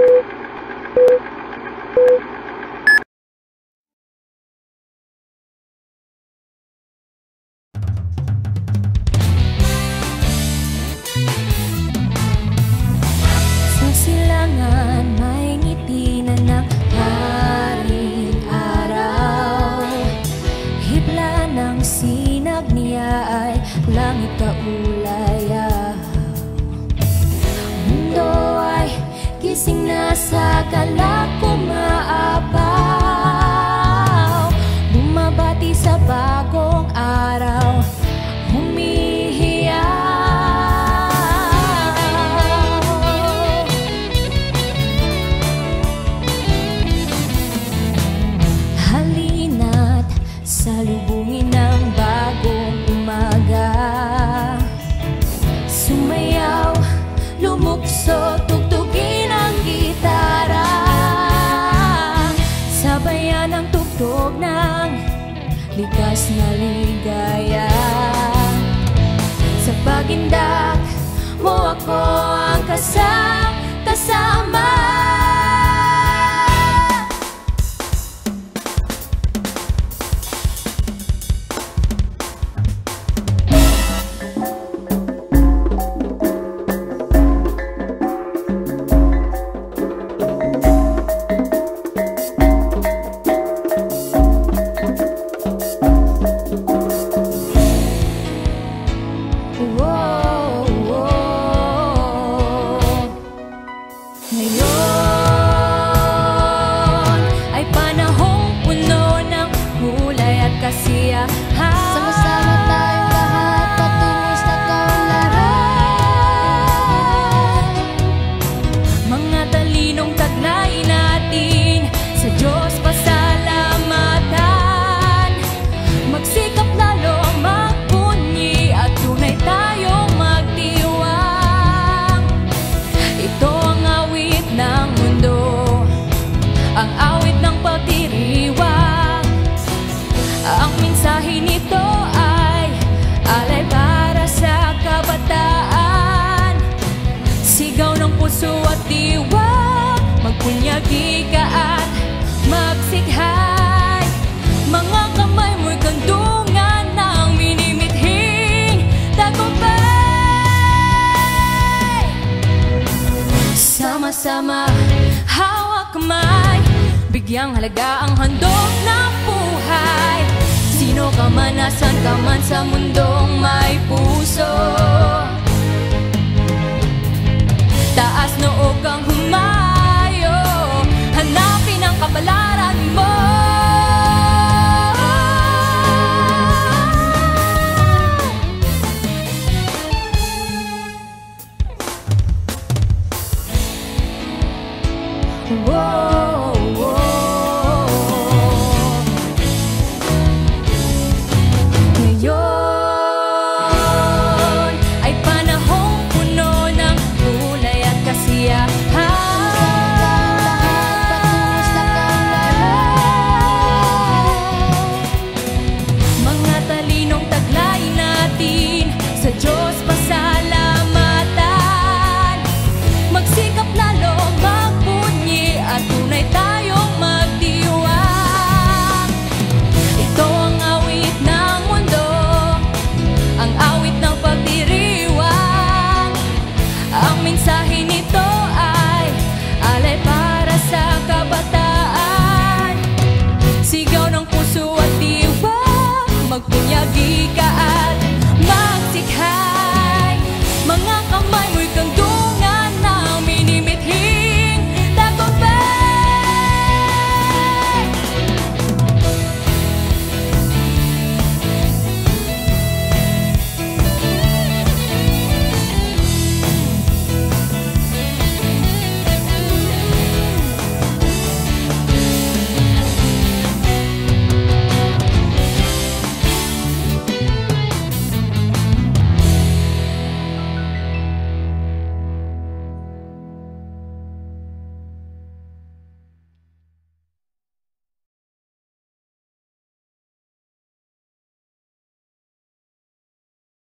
Sa Bumabati sa bagong araw Humihiyaw Halina't salubungin ng bagong umaga. Sumayaw, lumukso, tugtugin ang gitara. Sabayan ang tugtog ng likas na ligaya. Sa pagindak mo ako ang kasam kasama kasiyahan Sama-sama tayong lahat patungo sa kaunlaran. Mga talinong puso at diwa Magpunyagi ka at magsikhay. Mga kamay mo'y kandungan ng minimithing tagumpay Sama-sama, hawak kamay Bigyang halaga ang handog ng buhay. Sino ka man, nasan ka man sa mundong may puso the world puso at diwa